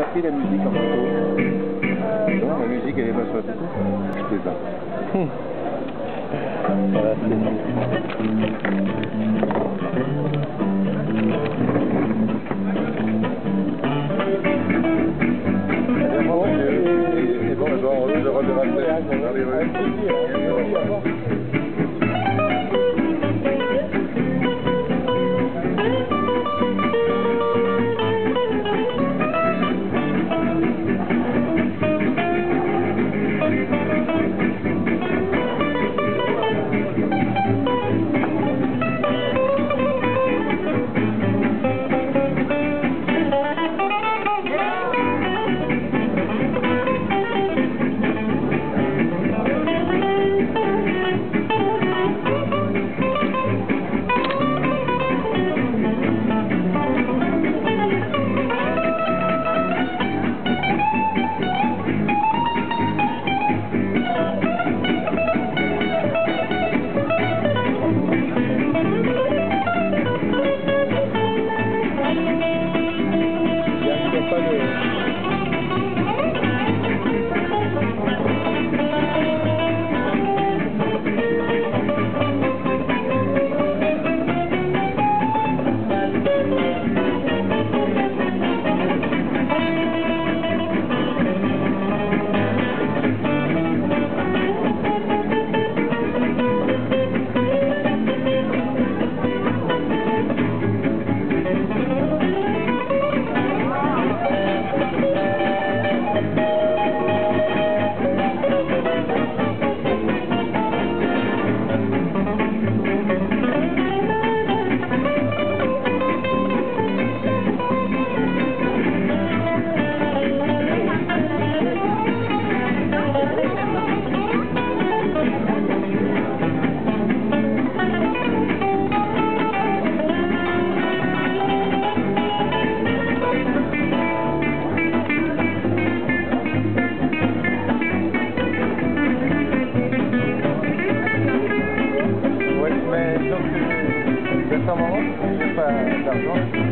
pris la musique en photo Non, la musique elle est pas sur la photo Je plaisante. Voilà, C'est bon, c'est bon, je vais redemander dans les rues. Ce moment, j'ai pas d'argent.